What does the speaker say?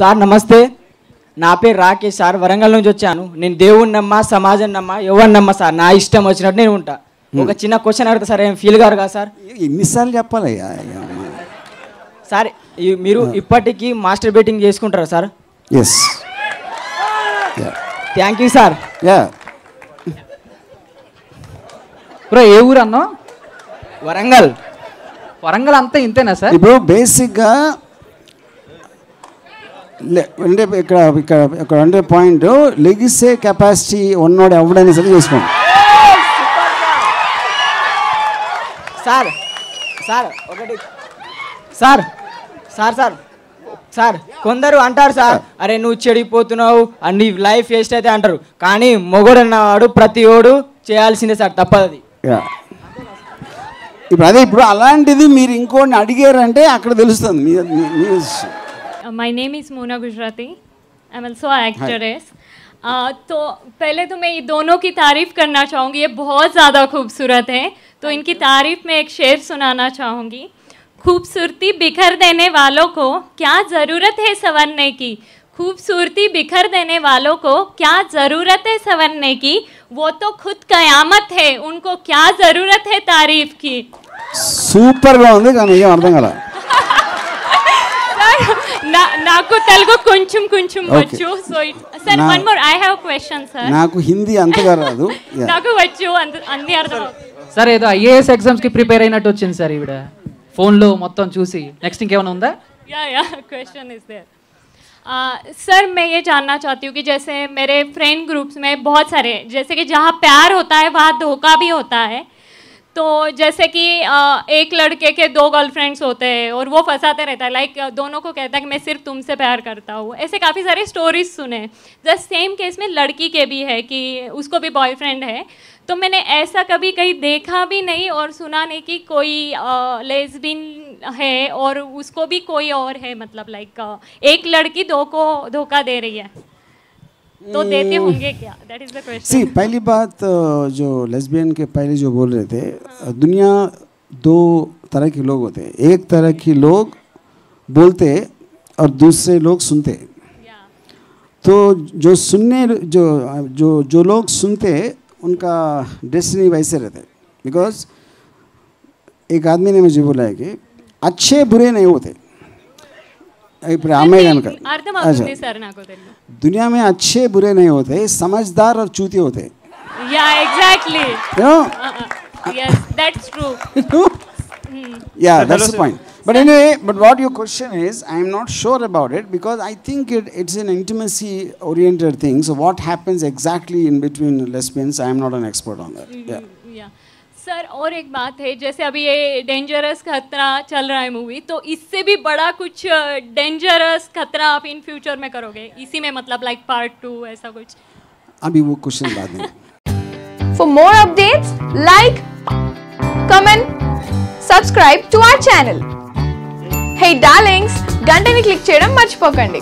Sir నమస్తే. నా పేరు రాకేష్ సార్. వరంగల్ నుంచి వచ్చాను. నేను దేవుణ్ణి నమ్మా సమాజం నమ్మా ఎవరిని నమ్మా సార్? నా ఇష్టం వచ్చినట్టు నేను ఉంటా. ఒక చిన్న క్వశ్చన్ అడుగుతా సార్. ఏం ఫీల్ గారు కదా సార్? ఎన్నిసార్లు చెప్పాలయ్యా? సార్ మీరు ఇప్పటికీ మాస్టర్ బేటింగ్ చేసుకుంటారా sir? Yes thank you sir. Yeah bro ఏ ఊరు అన్నా? వరంగల్. వరంగల్ అంతా ఇంతేనా సార్? ఇప్పుడు బేసిక్గా అంటే ఇక్కడ ఇక్కడ ఇక్కడ ఉండే పాయింట్ లెగిసే కెపాసిటీ ఉన్నోడు ఎవడైనా సరే చేసుకోండి. సార్ సార్ ఒకటి. సార్ సార్ సార్ సార్ కొందరు అంటారు సార్ అరే నువ్వు చెడిపోతున్నావు అని నీ లైఫ్ వేస్ట్ అయితే అంటారు. కానీ మొగుడు అన్నవాడు ప్రతి ఓడు చేయాల్సిందే సార్ తప్పది ఇప్పుడు అదే ఇప్పుడు అలాంటిది మీరు ఇంకోటిని అడిగారంటే అక్కడ తెలుస్తుంది. మీ మీ- మీ Uh, My name is Mona Gujarati. I'm also an actress. Uh, तो पहले तो मैं ये दोनों की तारीफ करना चाहूँगी ये बहुत ज़्यादा खूबसूरत है तो इनकी तारीफ में एक शेर सुनाना चाहूँगी खूबसूरती बिखर देने वालों को क्या ज़रूरत है संवरने की खूबसूरती बिखर देने वालों को क्या ज़रूरत है संवरने की वो तो खुद कयामत है उनको क्या ज़रूरत है तारीफ की సూపర్గా ఉంది కానీ ఏం అర్థం కదా నా నాకు తెలుగు కొంచెం కొంచెం Okay. వచ్చు సో సార్ నా- one more I have question sir నాకు హిందీ అంతగా రాదు Yeah. నాకు వచ్చు అంద- అన్ని అర్థం సార్ ఏదో ఐఏఎస్ ఎగ్జామ్స్కి ప్రిపేర్ అయినట్టు వచ్చింది సార్ ఈవిడ ఫోన్లో మొత్తం చూసి నెక్స్ట్ ఇంకేమైనా ఉందా या या क्वेश्चन इज देयर सर मैं ये जानना चाहती हूँ कि जैसे मेरे फ्रेंड ग्रुप्स में बहुत सारे जैसे कि जहाँ प्यार होता है वहाँ धोखा भी होता है तो जैसे कि एक लड़के के दो गर्लफ्रेंड्स होते हैं और वो फंसाते रहता है। लाइक दोनों को कहता है कि मैं सिर्फ़ तुमसे प्यार करता हूँ। ऐसे काफ़ी सारे स्टोरीज सुने जस्ट सेम केस में लड़की के भी है कि उसको भी बॉयफ्रेंड है। तो मैंने ऐसा कभी कहीं देखा भी नहीं और सुना नहीं कि कोई लेसबिन है और उसको भी कोई और है। मतलब लाइक एक लड़की दो को धोखा दे रही है। तो देते होंगे क्या? दैट इज़ द सी पहली बात जो लेस्बियन के पहले जो बोल रहे थे दुनिया दो तरह के लोग होते हैं। एक तरह के लोग बोलते और दूसरे लोग सुनते। तो जो सुनने जो जो जो लोग सुनते उनका डेस्टिनी वैसे रहते बिकॉज़ एक आदमी ने मुझे बोला है कि अच्छे बुरे नहीं होते। రామయ్య కనుక దునియా మే అచ్చే బురే నహీ హోతే సమజ్దార్ ఆర్ చూతి yeah that's the point but anyway but what your question is I am not sure about it because i think it, it's an intimacy oriented thing so what happens exactly in between lesbians I am not an expert on that mm -hmm. yeah sir और एक बात है जैसे अभी ये dangerous खतरा चल रहा है मूवी तो इससे भी बड़ा कुछ डेंजरस खतरा आप इन फ्यूचर में करोगे इसी में मतलब लाइक पार्ट टू ऐसा कुछ अभी वो क्वेश्चन बाद में For more updates, like, comment, subscribe to our channel. Hey darlings, గంటని click చేయడం మర్చిపోకండి